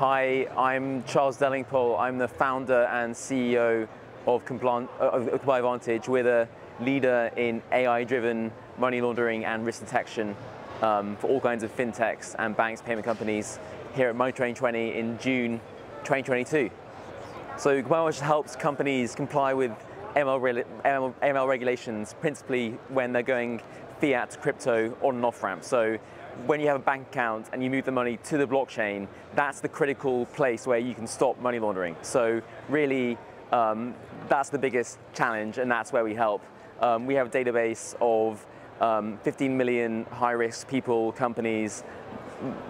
Hi, I'm Charles Delingpole. I'm the founder and CEO of Comply Advantage. We're the leader in AI-driven money laundering and risk detection um, for all kinds of fintechs and banks, payment companies here at Money20/20 in June 2022. So Comply helps companies comply with ML, ML regulations, principally when they're going fiat to crypto on and off ramp. So when you have a bank account and you move the money to the blockchain, that's the critical place where you can stop money laundering. So really, um, that's the biggest challenge, and that's where we help. Um, we have a database of um, 15 million high-risk people, companies,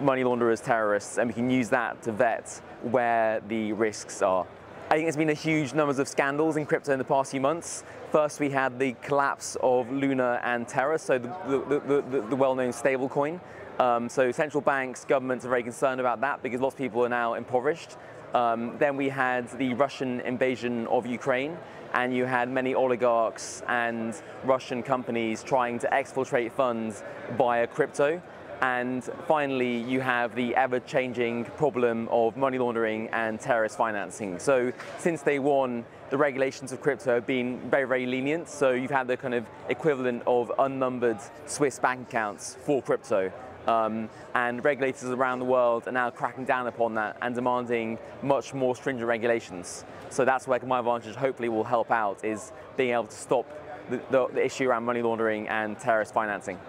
money launderers, terrorists, and we can use that to vet where the risks are. I think there's been a huge numbers of scandals in crypto in the past few months. First, we had the collapse of Luna and Terra, so the, the, the, the well-known stablecoin. Um, so central banks, governments are very concerned about that because lots of people are now impoverished. Um, then we had the Russian invasion of Ukraine, and you had many oligarchs and Russian companies trying to exfiltrate funds via crypto. And finally, you have the ever-changing problem of money laundering and terrorist financing. So since day one, the regulations of crypto have been very, very lenient. So you've had the kind of equivalent of unnumbered Swiss bank accounts for crypto. Um, and regulators around the world are now cracking down upon that and demanding much more stringent regulations. So that's where my advantage hopefully will help out, is being able to stop the, the, the issue around money laundering and terrorist financing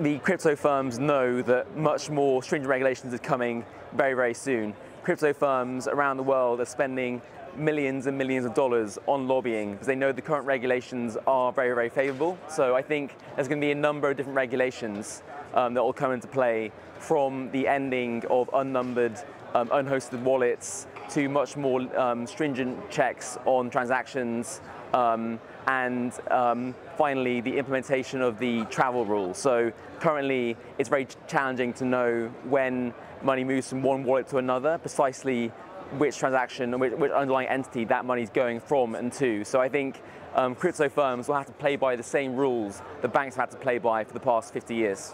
the crypto firms know that much more stringent regulations is coming very, very soon. Crypto firms around the world are spending millions and millions of dollars on lobbying because they know the current regulations are very, very favorable. So I think there's going to be a number of different regulations um, that will come into play from the ending of unnumbered, um, unhosted wallets to much more um, stringent checks on transactions um, and um, finally the implementation of the travel rules. So currently it's very challenging to know when money moves from one wallet to another, precisely which transaction, which, which underlying entity that money is going from and to. So I think um, crypto firms will have to play by the same rules that banks have had to play by for the past 50 years.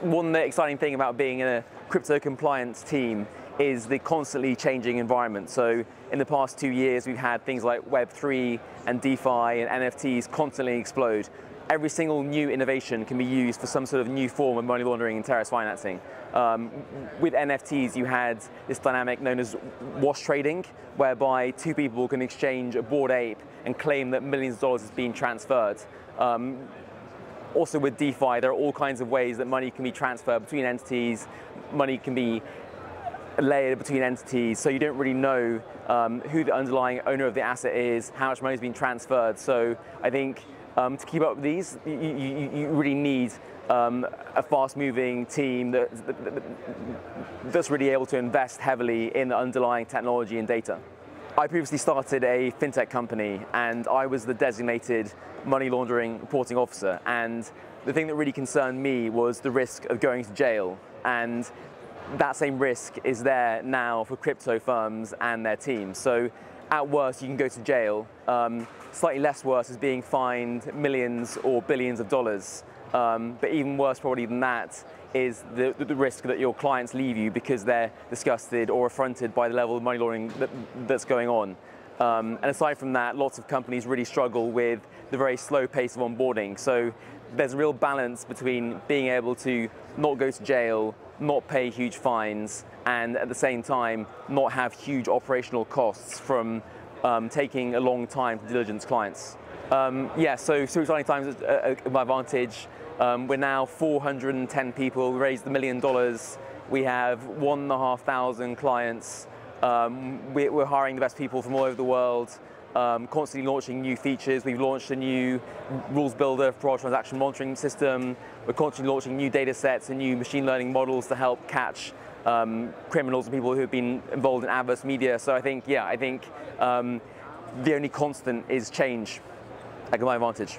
One exciting thing about being in a crypto compliance team is the constantly changing environment. So in the past two years, we've had things like Web3 and DeFi and NFTs constantly explode. Every single new innovation can be used for some sort of new form of money laundering and terrorist financing. Um, with NFTs, you had this dynamic known as wash trading, whereby two people can exchange a Bored Ape and claim that millions of dollars is being transferred. Um, also with DeFi, there are all kinds of ways that money can be transferred between entities. Money can be layered between entities, so you don't really know um, who the underlying owner of the asset is, how much money is being transferred. So I think um, to keep up with these, you, you, you really need um, a fast-moving team that, that, that's really able to invest heavily in the underlying technology and data. I previously started a fintech company and I was the designated money laundering reporting officer and the thing that really concerned me was the risk of going to jail and that same risk is there now for crypto firms and their teams. So at worst, you can go to jail. Um, slightly less worse is being fined millions or billions of dollars. Um, but even worse probably than that is the, the, risk that your clients leave you because they're disgusted or affronted by the level of money laundering that, that's going on. Um, and aside from that, lots of companies really struggle with the very slow pace of onboarding. So there's a real balance between being able to not go to jail, not pay huge fines, and at the same time not have huge operational costs from um, taking a long time to diligence clients. Um, yeah, so through Exciting Times uh, uh, my advantage. Um, we're now 410 people, we raised a million dollars. We have one and a half thousand clients. Um, we, are hiring the best people from all over the world um, constantly launching new features. We've launched a new rules builder for our transaction monitoring system. We're constantly launching new data sets and new machine learning models to help catch um, criminals and people who have been involved in adverse media. So I think, yeah, I think um, the only constant is change at my advantage.